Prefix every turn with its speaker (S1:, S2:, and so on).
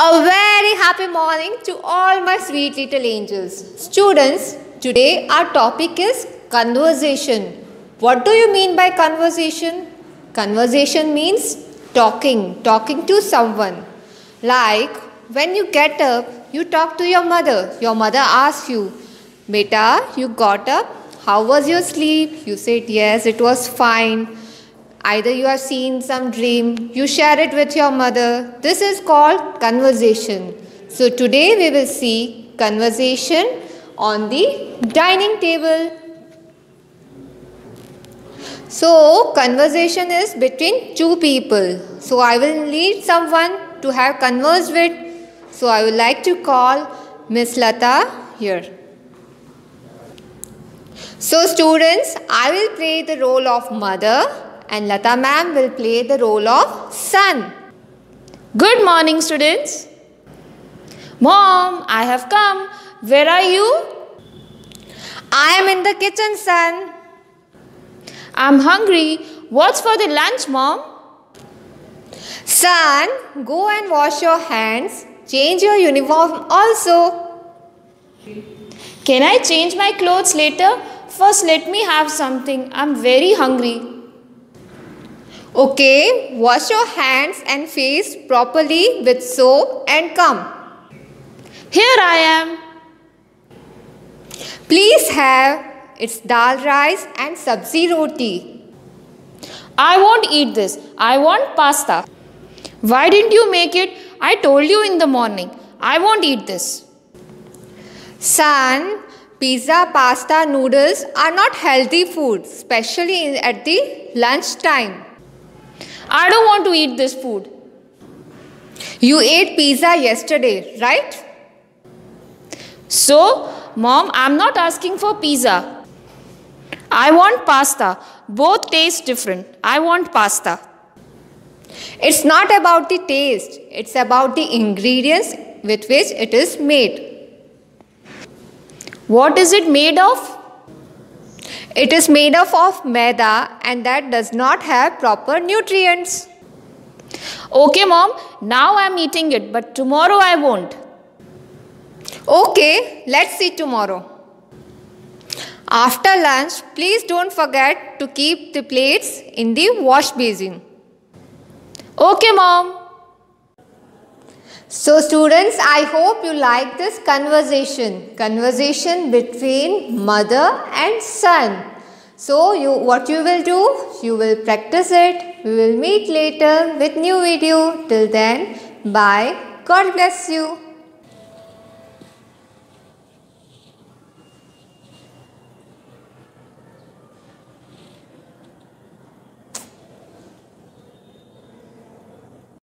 S1: A very happy morning to all my sweet little angels. Students, today our topic is conversation. What do you mean by conversation? Conversation means talking, talking to someone. Like when you get up, you talk to your mother. Your mother asks you, Beta, you got up? How was your sleep? You said, Yes, it was fine. Either you have seen some dream, you share it with your mother. This is called conversation. So today we will see conversation on the dining table. So conversation is between two people. So I will need someone to have conversed with. So I would like to call Miss Lata here. So students, I will play the role of mother and Lata ma'am will play the role of son.
S2: Good morning, students. Mom, I have come. Where are you?
S1: I am in the kitchen, son.
S2: I'm hungry. What's for the lunch, Mom?
S1: Son, go and wash your hands. Change your uniform also.
S2: Can I change my clothes later? First, let me have something. I'm very hungry.
S1: Okay, wash your hands and face properly with soap and come.
S2: Here I am.
S1: Please have its dal rice and sabzi roti.
S2: I won't eat this. I want pasta. Why didn't you make it? I told you in the morning. I won't eat this.
S1: Son, pizza, pasta, noodles are not healthy food, especially at the lunch time.
S2: I don't want to eat this food.
S1: You ate pizza yesterday, right?
S2: So, mom, I'm not asking for pizza. I want pasta. Both taste different. I want pasta.
S1: It's not about the taste, it's about the ingredients with which it is made.
S2: What is it made of?
S1: It is made up of maida and that does not have proper nutrients.
S2: Okay, mom, now I'm eating it, but tomorrow I won't.
S1: Okay, let's see tomorrow. After lunch, please don't forget to keep the plates in the wash basin.
S2: Okay, mom.
S1: So students, I hope you like this conversation. Conversation between mother and son. So you, what you will do? You will practice it. We will meet later with new video. Till then, bye. God bless you.